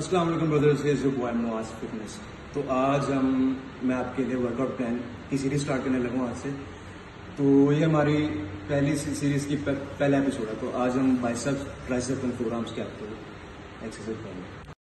अस्सलाम वालेकुम brothers is your boy Nawaz fitness तो आज हम, मैं आपके लिए वर्कआउट प्लान की सीरीज़ स्टार्ट करने लगा आज से। तो ये हमारी पहली सीरीज़ की पहला एपिसोड है। तो आज हम बाइसेप्स ट्राइसेप्स एंड फोरआर्म्स के आपको एक्सरसाइज करेंगे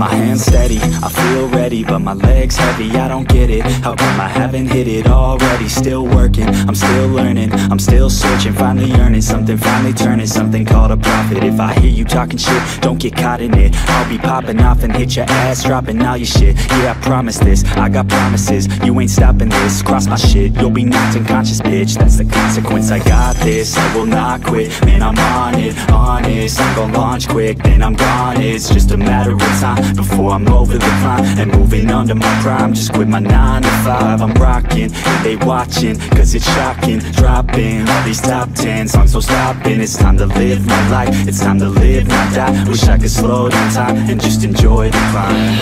My hands steady, I feel ready, but my legs heavy, I don't get it How come I haven't hit it already? Still working, I'm still learning, I'm still searching Finally earning something, finally turning something a profit If I hear you talking shit, don't get caught in it. I'll be popping off and hit your ass, dropping all your shit. Yeah, I promise this, I got promises, you ain't stopping this. Cross my shit, you'll be knocked unconscious, bitch. That's the consequence, I got this, I will not quit. Man, I'm on it, honest, I'm gonna launch quick. Then I'm gone, it's just a matter of time Before I'm over the climb. And moving under my prime. Just quit my 9 to 5, I'm rocking. They watching, cause it's shocking. Dropping all these top 10 songs, so stopping. It's time to live my life, it's time to live, not die Wish I could slow down time and just enjoy the climb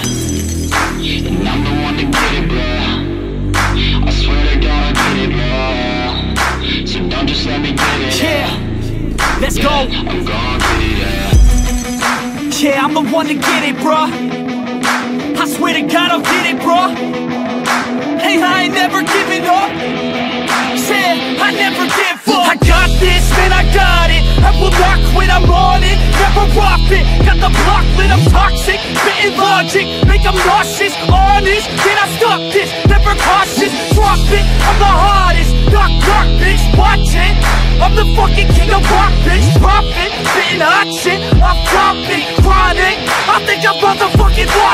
And I'm the one to get it, bro. I swear to God, I get it, bro. So don't just let me get it. Yeah, let's go. I'm gon' get it, yeah. Yeah, I'm the one to get it, bro I swear to God, I'll get it, bro Hey, I ain't never giving up. Got the block lit, I'm toxic. Spitting logic, make them nauseous. Honest, can I stop this? Never cautious, drop it. I'm the hottest. Knock, knock, bitch, watch it. I'm the fucking king of rock, bitch. Profit, spitting hot shit. Off topic, chronic. I think I'm motherfucking lost.